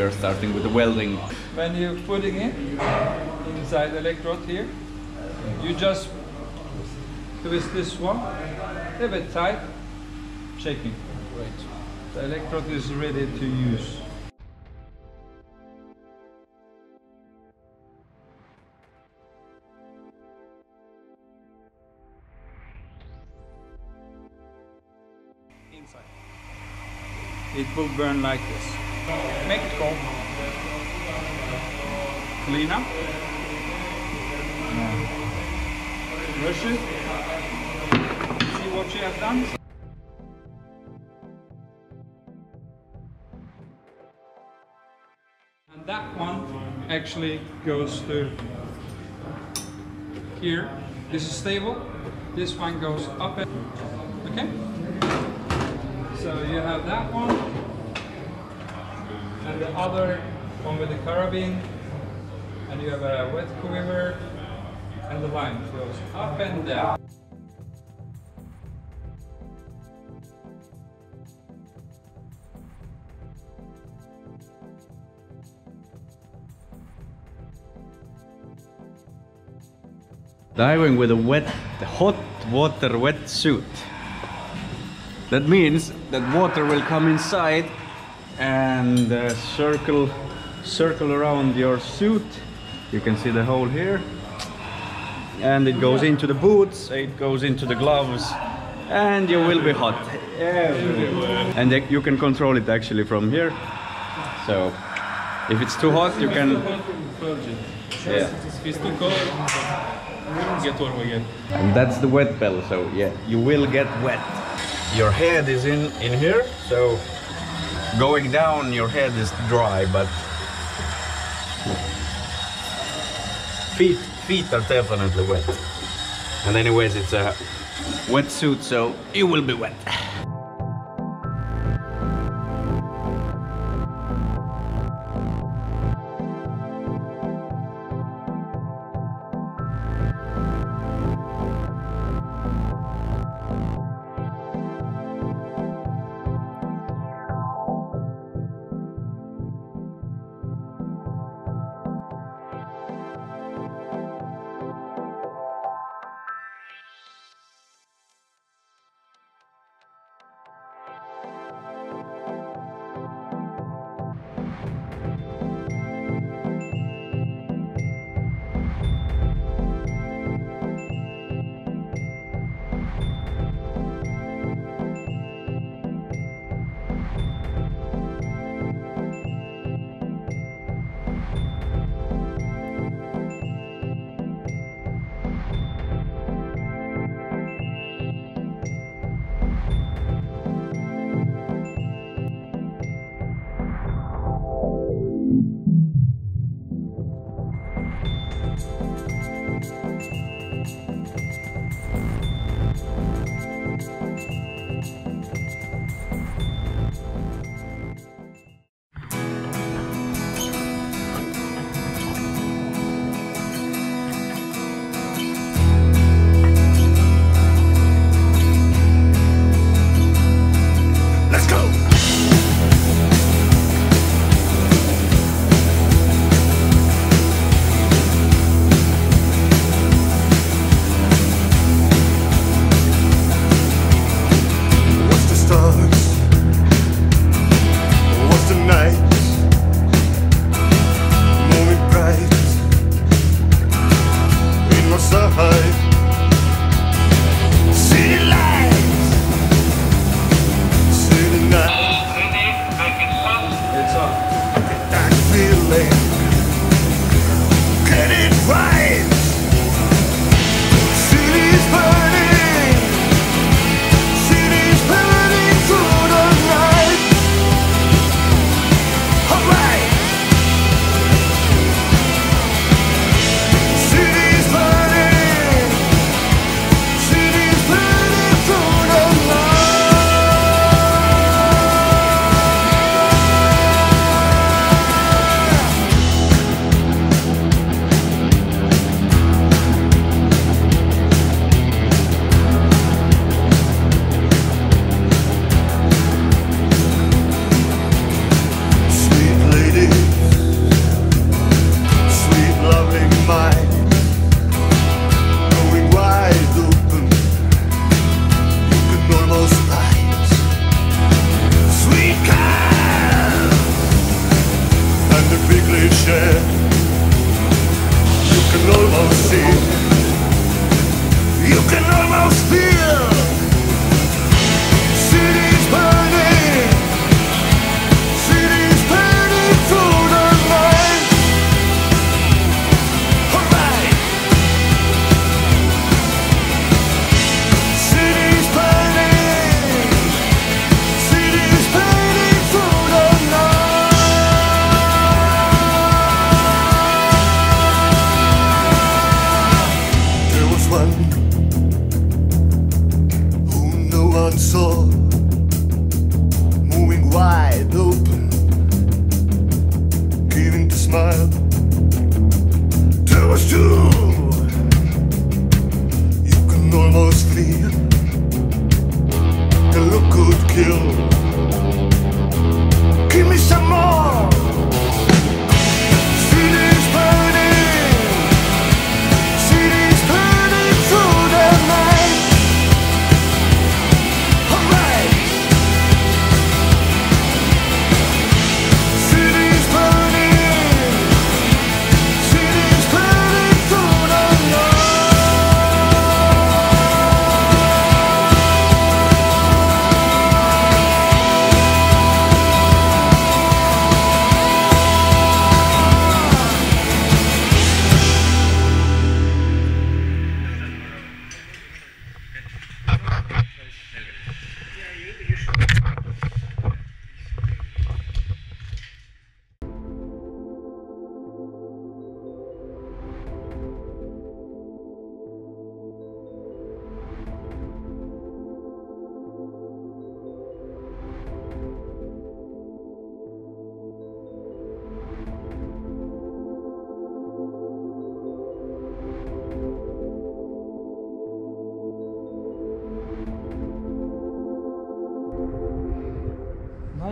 we are starting with the welding. When you're putting it inside the electrode here, you just twist this one a bit tight, shaking. Right. The electrode is ready to use. Inside. It will burn like this. Make it cold. Up. Brush it. See what you have done. And that one actually goes to here. This is stable. This one goes up okay. So you have that one and the other one with the carabine and you have a wet quiver and the line goes up and down. Diving with a wet, hot water wetsuit. That means that water will come inside and uh, circle, circle around your suit. You can see the hole here. And it goes into the boots, it goes into the gloves, and you will be hot everywhere. And you can control it actually from here. So if it's too hot, you can. Yeah. If it's too cold, get warm again. And that's the wet bell, so yeah, you will get wet. Your head is in, in here, so going down your head is dry, but feet feet are definitely wet. And anyways, it's a wetsuit, so you will be wet. Share. You can almost see, you can almost feel.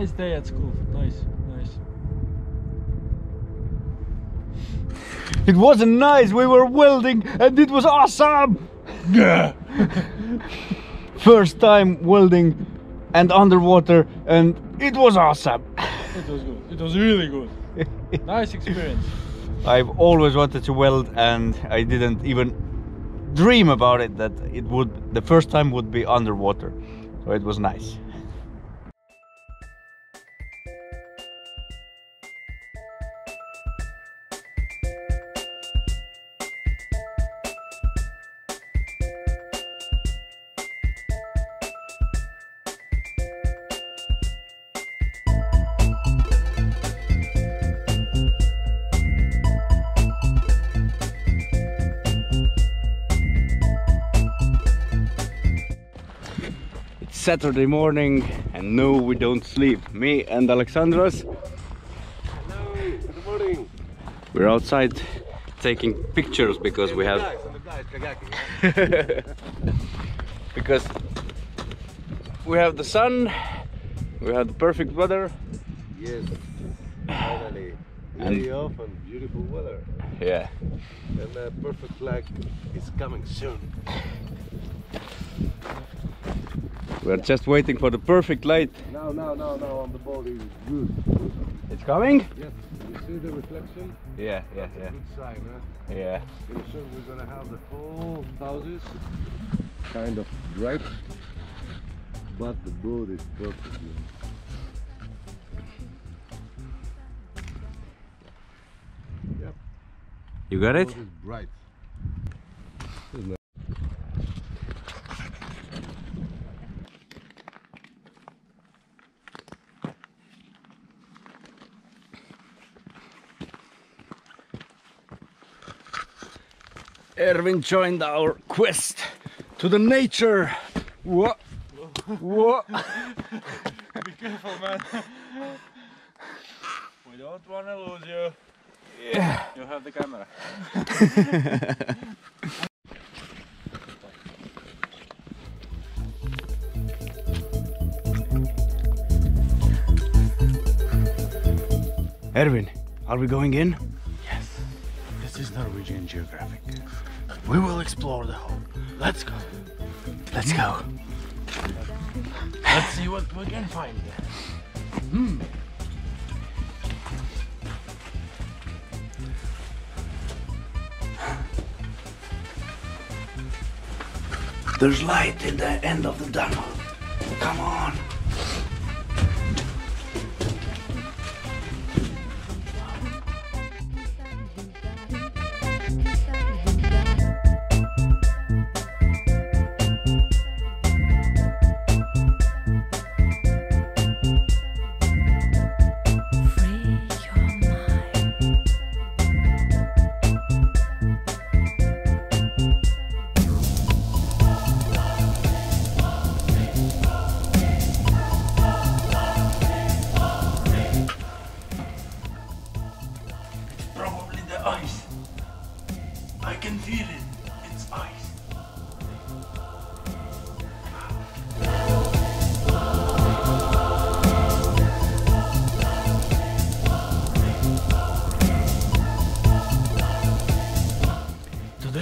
Nice day at school. Nice, nice. It wasn't nice, we were welding and it was awesome! First time welding and underwater and it was awesome! It was good. It was really good. nice experience. I've always wanted to weld and I didn't even dream about it that it would the first time would be underwater. So it was nice. Saturday morning and no we don't sleep. Me and Alexandros. Good morning. We're outside taking pictures because we have because we have the sun, we have the perfect weather. Yes, finally. Off and beautiful weather. Yeah. And the perfect flag is coming soon. We're just waiting for the perfect light. Now, now, now, now on the boat is good. It's coming? Yes, you see the reflection? Yeah, yeah, That's yeah. a good sign, huh? Yeah. Pretty soon we're gonna have the whole houses kind of bright, but the boat is perfect. Yep, You got it? bright. Ervin joined our quest to the nature. Whoa. Whoa. Be careful, man. we don't want to lose you. Yeah. You have the camera. Ervin, are we going in? Norwegian Geographic. We will explore the whole. Let's go. Let's go. Let's see what we can find. Hmm. There's light in the end of the tunnel. Come on.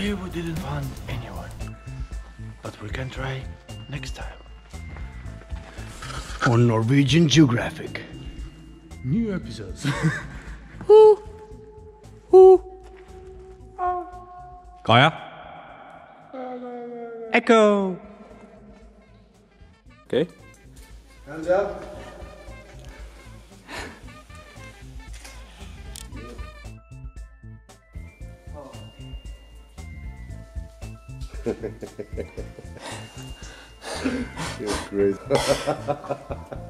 Today we didn't find anyone, but we can try next time. On Norwegian Geographic. New episodes. Kaja? Echo! Okay. Hands up. You're crazy.